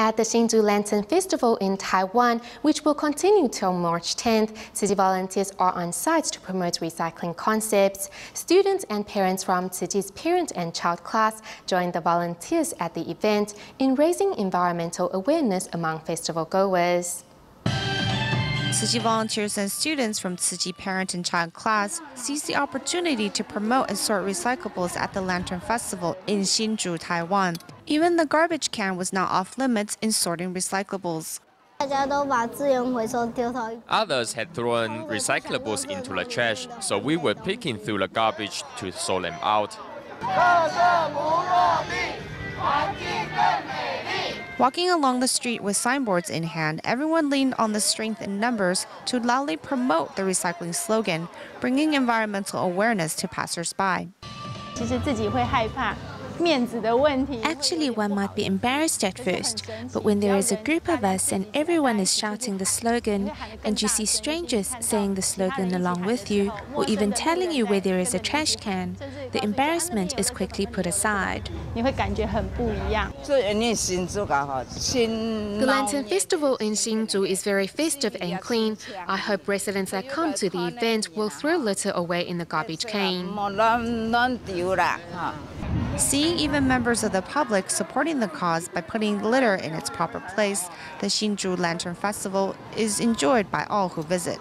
At the Hsinchu Lantern Festival in Taiwan, which will continue till March 10th, Tzu Chi volunteers are on site to promote recycling concepts. Students and parents from Chi's parent and child class joined the volunteers at the event in raising environmental awareness among festival goers. Tzu Chi volunteers and students from Tzu Chi parent and child class seized the opportunity to promote and sort recyclables at the Lantern Festival in Hsinchu, Taiwan. Even the garbage can was not off limits in sorting recyclables. Others had thrown recyclables into the trash, so we were picking through the garbage to sort them out. Walking along the street with signboards in hand, everyone leaned on the strength in numbers to loudly promote the recycling slogan, bringing environmental awareness to passersby. Actually, one might be embarrassed at first, but when there is a group of us and everyone is shouting the slogan, and you see strangers saying the slogan along with you, or even telling you where there is a trash can, the embarrassment is quickly put aside. The Lantern Festival in Hsinchu is very festive and clean. I hope residents that come to the event will throw litter away in the garbage can. Seeing even members of the public supporting the cause by putting litter in its proper place, the Hsinchu Lantern Festival is enjoyed by all who visit.